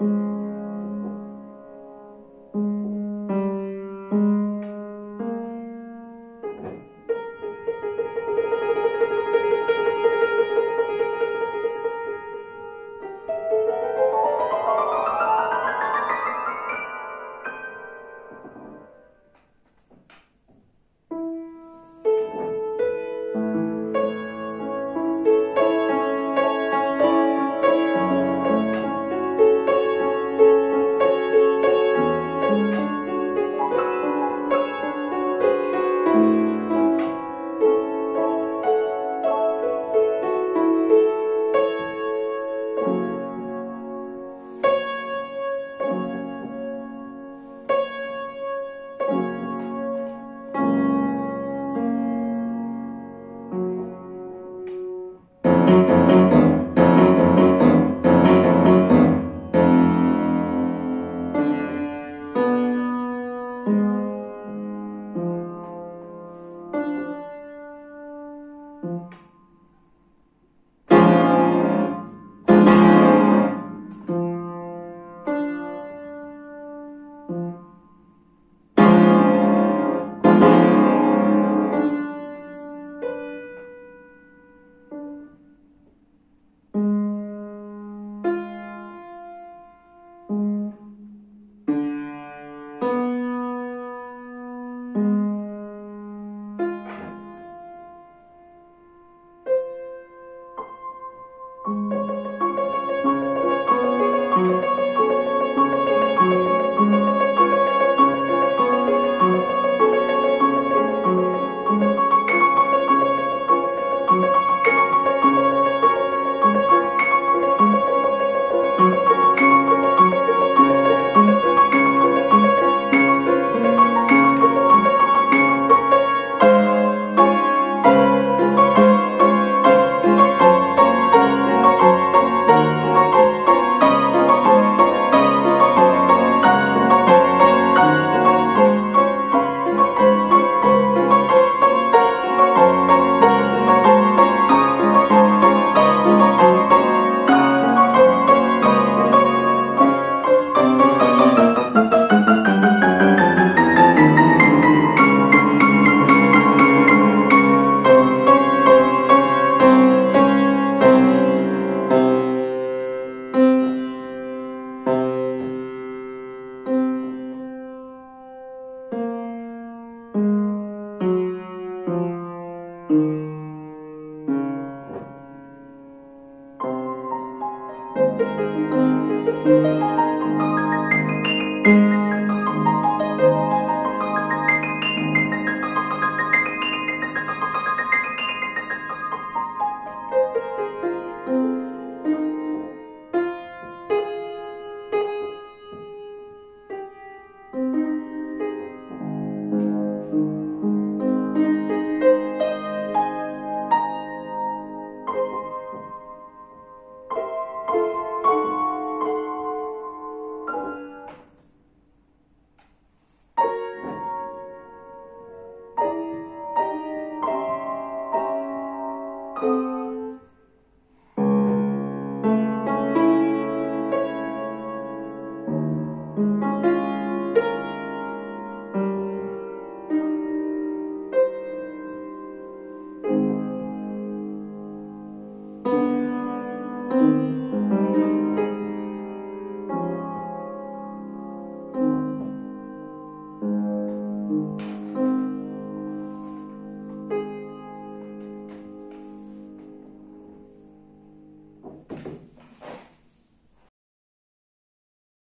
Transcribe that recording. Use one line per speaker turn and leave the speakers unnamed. Bye.